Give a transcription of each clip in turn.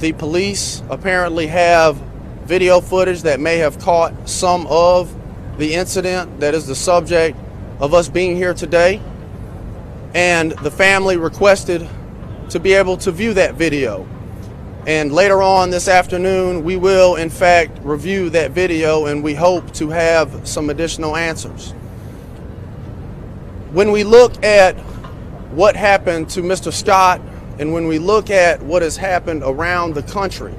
The police apparently have video footage that may have caught some of the incident that is the subject of us being here today. And the family requested to be able to view that video. And later on this afternoon, we will, in fact, review that video and we hope to have some additional answers. When we look at what happened to Mr. Scott and when we look at what has happened around the country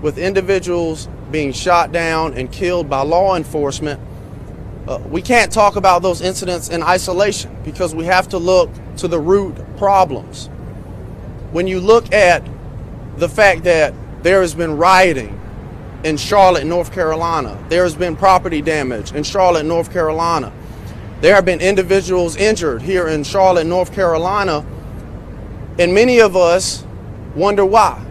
with individuals being shot down and killed by law enforcement, uh, we can't talk about those incidents in isolation because we have to look to the root problems. When you look at the fact that there has been rioting in Charlotte, North Carolina, there has been property damage in Charlotte, North Carolina, there have been individuals injured here in Charlotte, North Carolina, and many of us wonder why.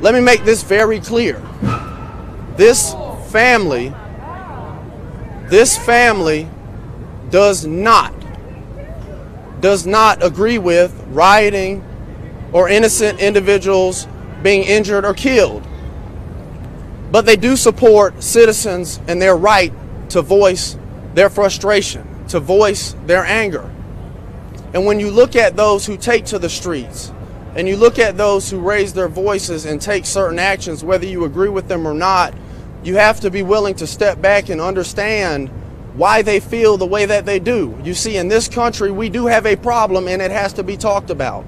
Let me make this very clear. This family, this family does not, does not agree with rioting or innocent individuals being injured or killed. But they do support citizens and their right to voice their frustration, to voice their anger. And when you look at those who take to the streets, and you look at those who raise their voices and take certain actions, whether you agree with them or not, you have to be willing to step back and understand why they feel the way that they do. You see, in this country, we do have a problem and it has to be talked about.